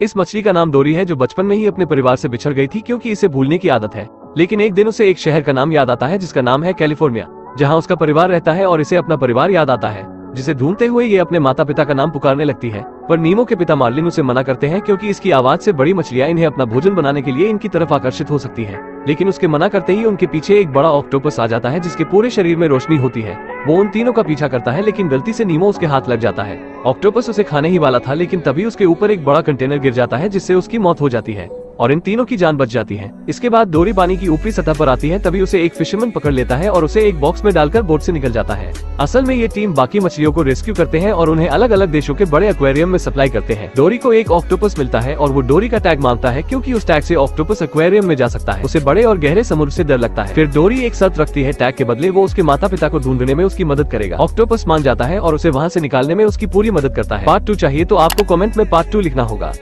इस मछली का नाम डोरी है, जो बचपन में ही अपने परिवार से बिछड़ गई थी, क्योंकि इसे भूलने की आदत है। लेकिन एक दिन उसे एक शहर का नाम याद आता है, जिसका नाम है कैलिफ़ोर्निया, जहाँ उसका परिवार रहता है और इसे अपना परिवार याद आता है, जिसे ढूंढते हुए ये अपने माता पिता का नाम पुकारने लगती है। पर नीमो के पिता मार्लिन उसे मना करते हैं, क्योंकि इसकी आवाज़ से बड़ी मछलियाँ इन्हें अपना भोजन बनाने के लिए इनकी तरफ़ आकर्षित हो सकती है। लेकिन उसके मना करते ही उनके पीछे एक बड़ा ऑक्टोपस आ जाता है, जिसके पूरे शरीर में रोशनी होती है। वो उन तीनों का पीछा करता है, लेकिन गलती से नीमो उसके हाथ लग जाता है। ऑक्टोपस उसे खाने ही वाला था, लेकिन तभी उसके ऊपर एक बड़ा कंटेनर गिर जाता है, जिससे उसकी मौत हो जाती है। और इन तीनों की जान बच जाती है। इसके बाद डोरी पानी की ऊपरी सतह पर आती है, तभी उसे एक फिशरमैन पकड़ लेता है और उसे एक बॉक्स में डालकर बोट से निकल जाता है। असल में ये टीम बाकी मछलियों को रेस्क्यू करते हैं और उन्हें अलग अलग देशों के बड़े एक्वेरियम में सप्लाई करते हैं। डोरी को एक ऑक्टोपस मिलता है और वो डोरी का टैग माँगता है क्यूँकी उस टैग ऐसी ऑक्टोपस एक्वेरियम में जा सकता है। उसे बड़े और गहरे समुद्र ऐसी डर लगता है। फिर डोरी एक शर्त रखती है टैग के बदले वो उसके माता पिता को ढूँढने में उसकी मदद करेगा। ऑक्टोपस मान जाता है और उसे वहाँ ऐसी निकालने में उसकी पूरी मदद करता है। पार्ट टू चाहिए तो आपको कमेंट में पार्ट टू लिखना होगा।